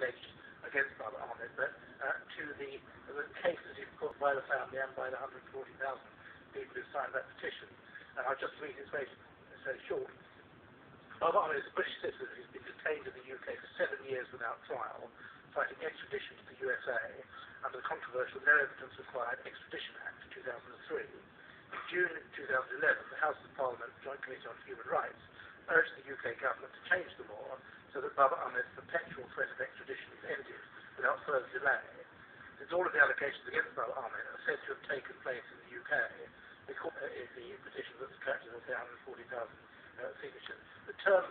alleged against Babar Ahmad, but uh, to the, the case put by the family and by the 140,000 people who signed that petition. And I'll just read it's very, very short. Babar Ahmad is a British citizen who's been detained in the UK for seven years without trial, fighting extradition to the USA under the controversial No Evidence Required Extradition Act of 2003. In June 2011, the House of Parliament urged the UK government to change the law so that Babar Ahmad's perpetual threat of extradition is ended without further delay. Since all of the allegations against Babar Ahmad are said to have taken place in the UK, the, uh, the petition that's attracted, 140,000 uh, signatures. The term